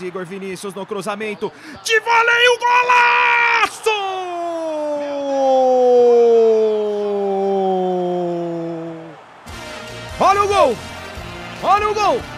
Igor Vinícius no cruzamento de voleio, golaço! Olha o gol! Olha o gol!